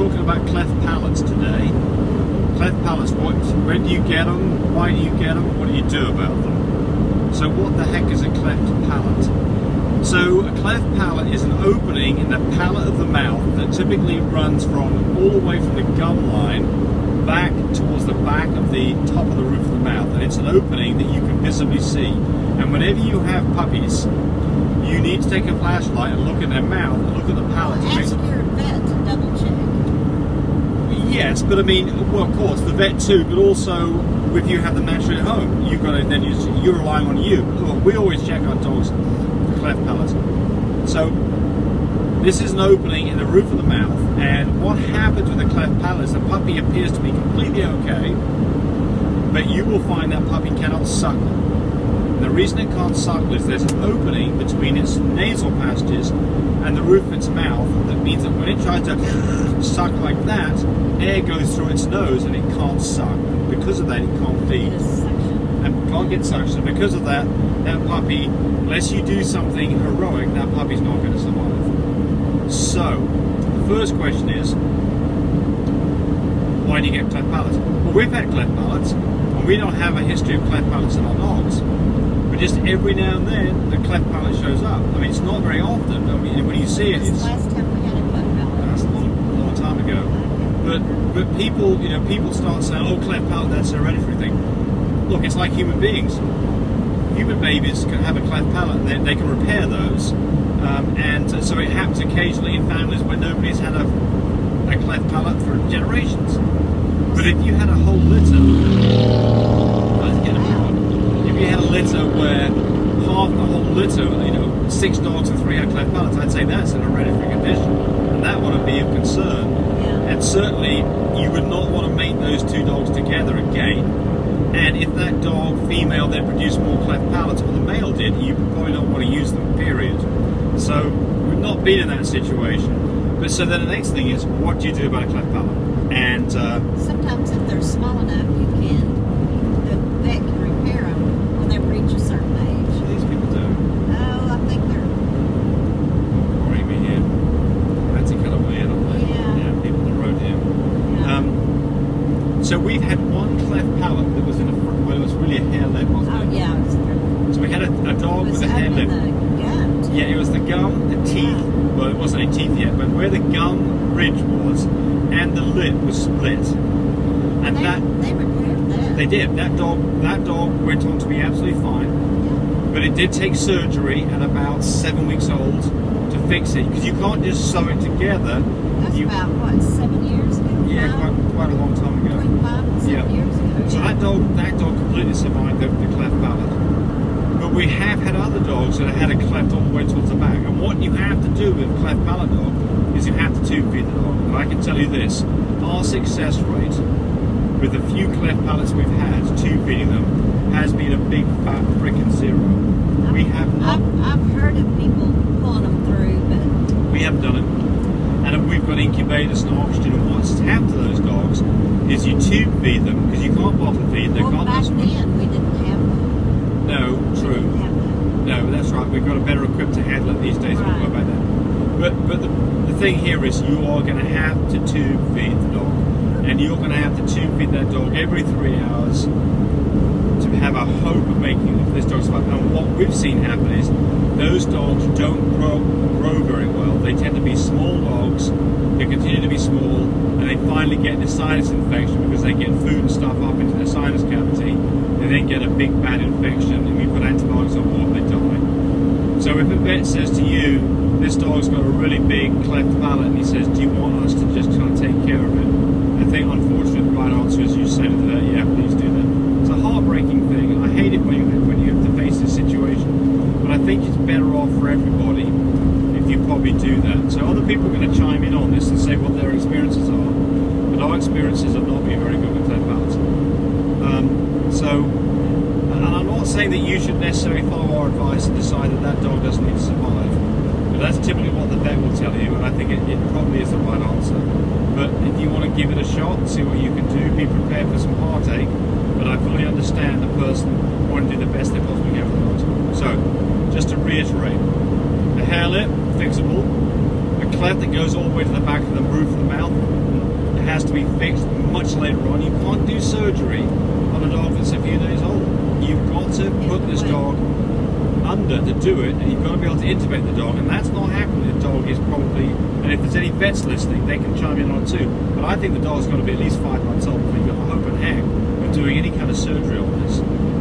talking about cleft palates today. Cleft palates, what, when do you get them? Why do you get them? What do you do about them? So what the heck is a cleft palate? So a cleft palate is an opening in the palate of the mouth that typically runs from all the way from the gum line back towards the back of the top of the roof of the mouth. And it's an opening that you can visibly see. And whenever you have puppies, you need to take a flashlight and look in their mouth and look at the palate. make- Ask your vet to double check. Yes, but I mean, well, of course, the vet too, but also if you have the naturally at home, you've got to then you, you're relying on you. Look, we always check our dogs for cleft palates. So this is an opening in the roof of the mouth, and what happens with a cleft palate is the puppy appears to be completely okay, but you will find that puppy cannot suckle. And the reason it can't suckle is there's an opening between its nasal passages and the roof of its mouth that means that when it tries to suck like that, air goes through its nose and it can't suck. And because of that, it can't feed and can't get suction. Because of that, that puppy, unless you do something heroic, that puppy's not going to survive. So, the first question is, why do you get cleft palates? Well, we've had cleft palates, and we don't have a history of cleft palates in our dogs. Just every now and then, the cleft palate shows up. I mean, it's not very often. I mean, when you see it, it's last time we had a cleft palate? that's a long, long time ago. But but people, you know, people start saying, "Oh, cleft palate, that's a hereditary thing." Look, it's like human beings. Human babies can have a cleft palate, they, they can repair those. Um, and so it happens occasionally in families where nobody's had a, a cleft palate for generations. But if you had a whole litter, let's get 'em you had a litter where half the whole litter, you know, six dogs and three had cleft palates, I'd say that's in an hereditary condition, and that would be of concern. Yeah. And certainly, you would not want to mate those two dogs together again. And if that dog, female, then produced more cleft palates, or the male did, you probably not want to use them, period. So, we've not been in that situation. But so then the next thing is, what do you do about a cleft palate? And uh, Sometimes if they're small enough, you can, the vet can repair them when they reach a certain age. these people do. Oh, I think they're, Worrying me here. That's a kind of weird, aren't they? Yeah. Yeah, people that wrote in. yeah. Um, so we've had one cleft palate that was in a, well, it was really a hare lip, wasn't oh, it? yeah. It was, So we had a, a dog with a hare lip. the gum. Yeah, it was the gum, the teeth. Well, it wasn't any teeth yet, but where the gum ridge was and the lip was split. And they, that they repaired that. they did. That dog that dog went on to be absolutely fine. Yeah. But it did take surgery at about seven weeks old to fix it. Because you can't just sew it together. That's You- about, what, seven years ago? Yeah, quite, quite a long time ago. Between five and seven Yeah. years ago. So yeah. That dog, that dog completely survived the, the cleft palate. But we have had other dogs that have had a cleft all the way towards the back. And what you have to do with a cleft palate dog is you have to tube feed the dog. And I can tell you this, our success rate with the few cleft palates we've had, tube feeding them, has been a big fat freaking zero. We have not I've, I've heard of people pulling them through, but We haven't done it. Got incubators and oxygen. And what's happened to those dogs is you tube feed them because you can't bottle feed. They well, can't back then we didn't have that. No, true. didn't have that. No, that's right. We've got a better equipped to handle it these days. We'll go about that. But but the, the thing here is you are going to have to tube feed the dog, and you're going to have to tube feed that dog every three hours to have a hope of making this dog survive. And what we've seen happen is those dogs don't grow grow very well. They tend to be small dogs. They continue to be small, and they finally get the sinus infection because they get food and stuff up into their sinus cavity. They then get a big bad infection, and we put antibiotics on board, they die. So if a vet says to you, this dog's got a really big cleft palate, and he says, do you want us to just kind of take care of it? I think unfortunately the right answer is you say to the vet, yeah, please do that. It's a heartbreaking thing, and I hate it when you, when you have to face this situation. But I think it's better off for everybody you probably do that. So other people are going to chime in on this and say what their experiences are. But our experiences have not been very good with cleft palates. Um, so, and I'm not saying that you should necessarily follow our advice and decide that that dog doesn't need to survive. But that's typically what the vet will tell you, and I think it, it probably is the right answer. But if you want to give it a shot and see what you can do, be prepared for some heartache. But I fully understand the person wanting to do the best they possibly can for the dog. So, just to reiterate, a hare lip, fixable. A cleft that goes all the way to the back of the roof of the mouth it has to be fixed much later on. You can't do surgery on a dog that's a few days old. You've got to put this dog under to do it, and you've got to be able to intubate the dog, and that's not happening. The dog is probably, and if there's any vets listening, they can chime in on it too. But I think the dog's got to be at least five months old before you've got the hope and hang of doing any kind of surgery on this.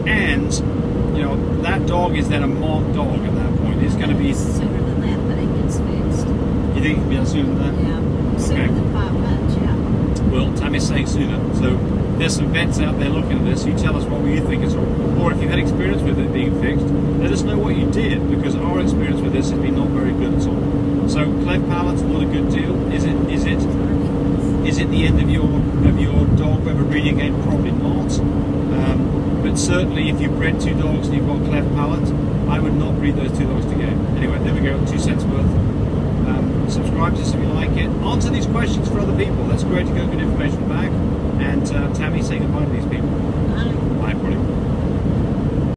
And, you know, that dog is then a marked dog at that point. It's going to be, sooner than that, but it gets fixed. You think it can be done sooner than that? Yeah, sooner Okay. than five months. Yeah. Well, Tammy's saying sooner. So there's some vets out there looking at this. You tell us what you think is. Or if you've had experience with it being fixed, let us know what you did because our experience with this has been not very good at all. So cleft palate's not a good deal. Is it? Is it? Is it the end of your of your dog ever breeding again? Probably not. Um, but certainly, if you bred two dogs and you've got cleft palate, I would not breed those two dogs together. Anyway, there we go. Two cents worth. Subscribe to us if you like it. Answer these questions for other people. That's great to go get information back. And uh, Tammy, say goodbye to these people.